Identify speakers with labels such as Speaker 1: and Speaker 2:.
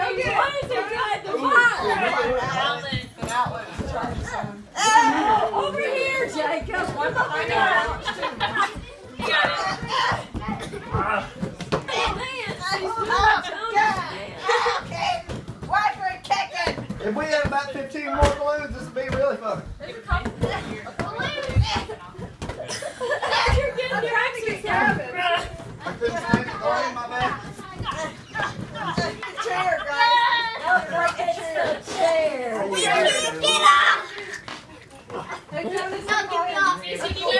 Speaker 1: Over here, Jacob.
Speaker 2: One behind. You
Speaker 3: If we had about 15 more balloons, this would be really fun.
Speaker 2: I'll give off.